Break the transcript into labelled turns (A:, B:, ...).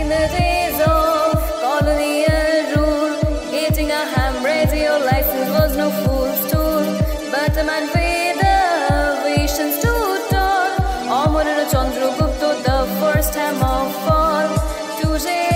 A: In the days of colonial rule, getting a ham radio license was no fool's tool. But a man with the ovations to tall. Amarandra Chandra Guptoo, the first ham of all. Today